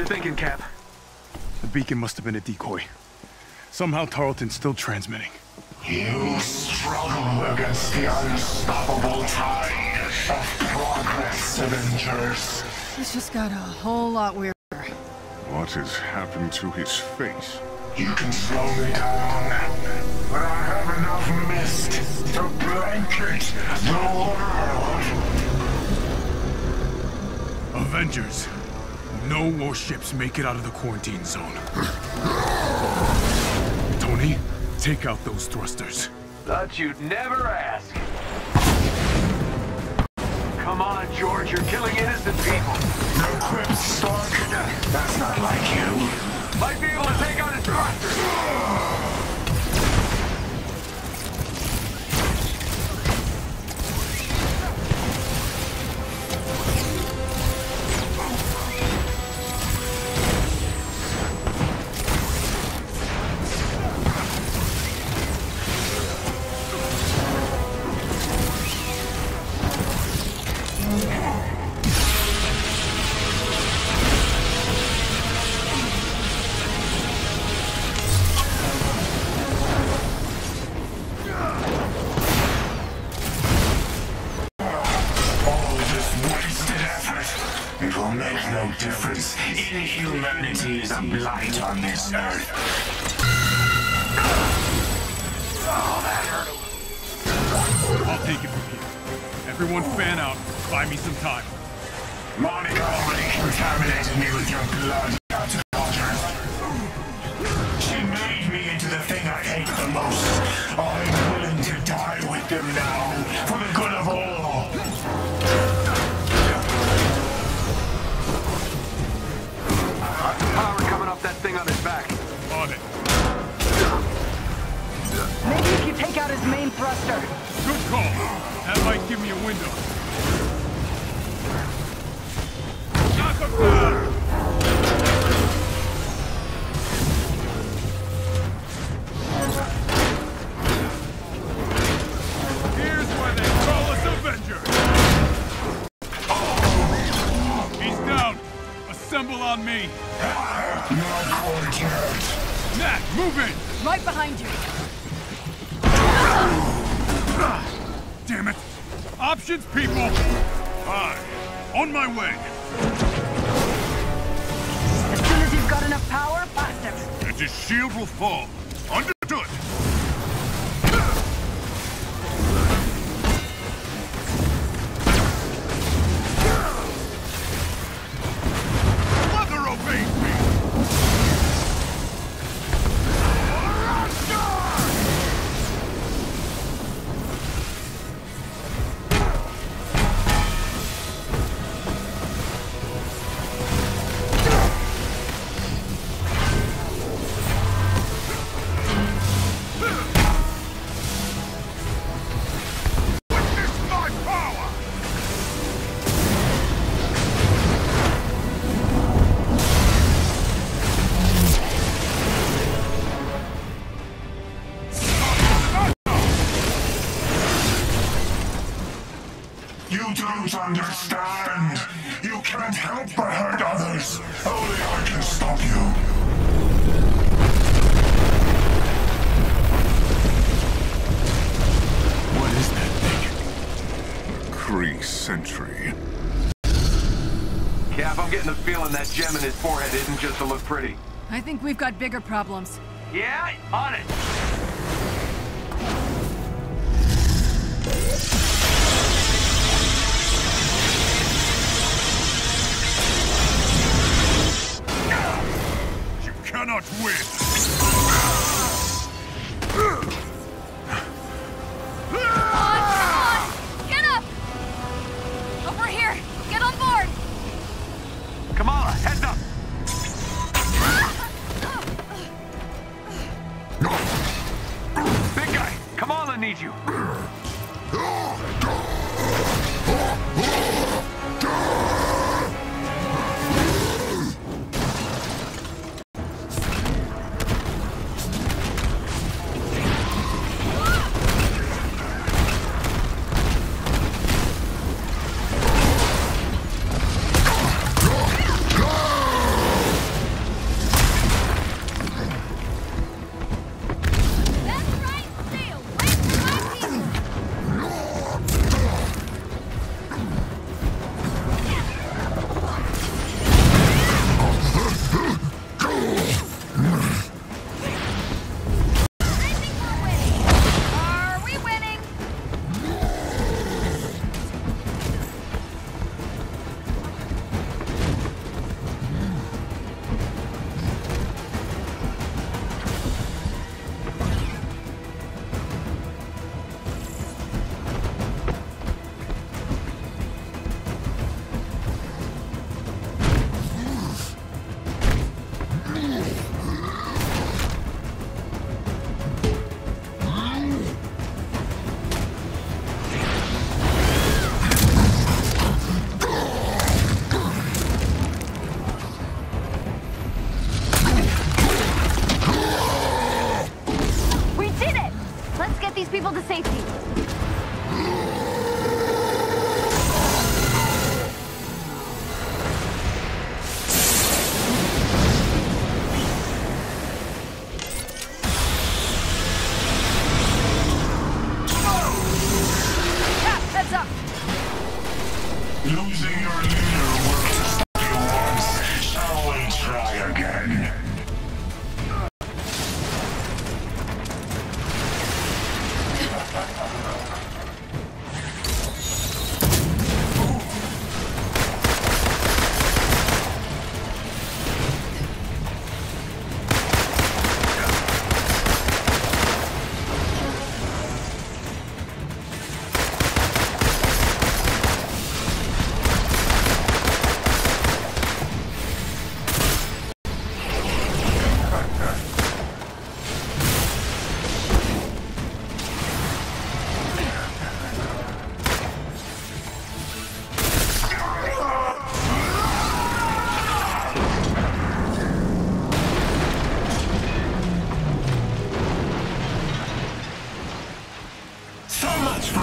you thinking, Cap? The beacon must have been a decoy. Somehow Tarleton's still transmitting. You struggle against the unstoppable tide of progress, Avengers. This just got a whole lot weirder. What has happened to his face? You can slow me down, but I have enough mist to blanket the world. Avengers! No warships make it out of the quarantine zone. Tony, take out those thrusters. Thought you'd never ask. Come on, George, you're killing innocent people. No quips, Stark. That's not like you. No difference. Inhumanity is a blight on this earth. I'll take it from here. Everyone fan out. Buy me some time. Monica already contaminated me with your blood, take out his main thruster. Good call. That might give me a window. Knock him down! Here's why they call us Avengers! He's down. Assemble on me. Not quite yet. Nat, move in! Right behind you. Damn it! Options, people! Fine. On my way. As soon as you've got enough power, blast him. And his shield will fall. Understand. You can't help but hurt others. Only I can stop you. What is that thing? Kree Sentry. Cap, I'm getting the feeling that gem in his forehead isn't just to look pretty. I think we've got bigger problems. Yeah, on it. need you.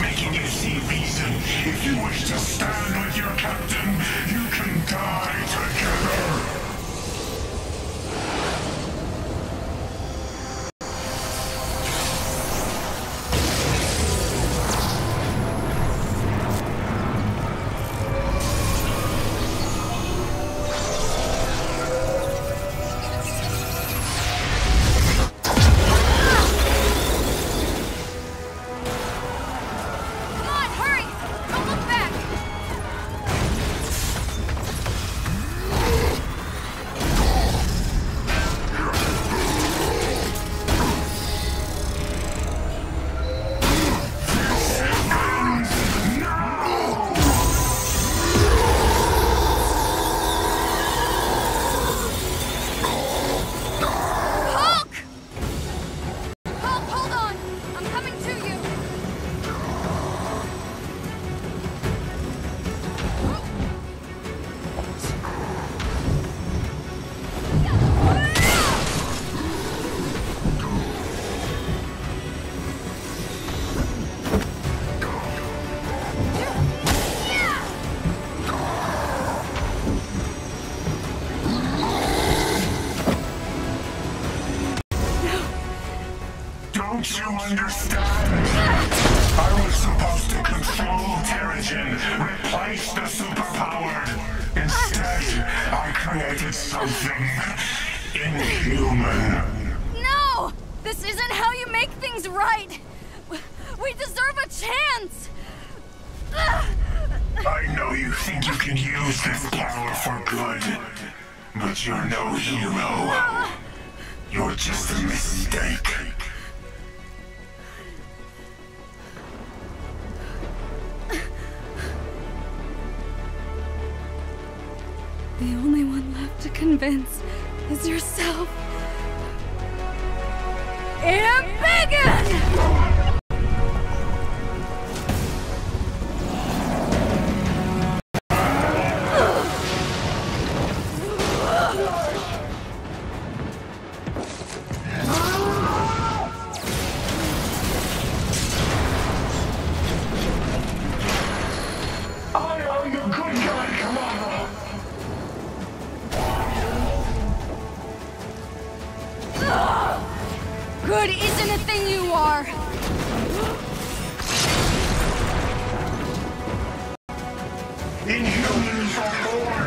making you see reason. If you wish to stand with your captain, understand? I was supposed to control Terrigen, replace the superpowered. Instead, I created something inhuman. No! This isn't how you make things right! We deserve a chance! I know you think you can use this power for good, but you're no hero. You're just a mistake. To convince is yourself. Embiggen! Good isn't a thing you are! Inhumans are